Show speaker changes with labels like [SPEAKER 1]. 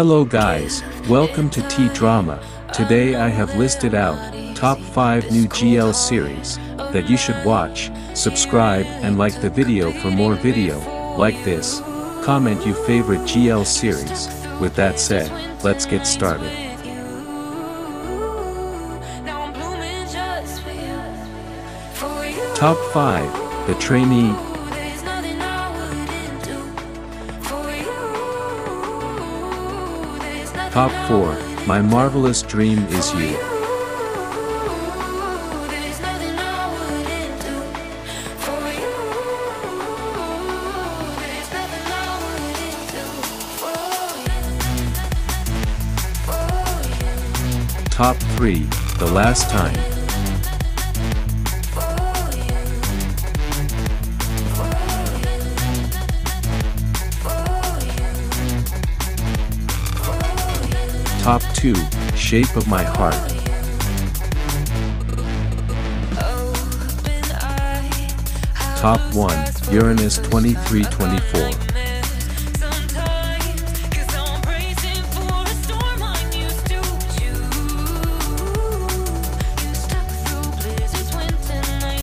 [SPEAKER 1] Hello guys, welcome to T-Drama. Today I have listed out top 5 new GL series that you should watch. Subscribe and like the video for more video like this. Comment your favorite GL series. With that said, let's get started. Top 5 The Trainee Top 4 My Marvelous Dream Is You. Top 3 The Last Time. Top 2 Shape of My Heart. Top 1 Uranus 2324.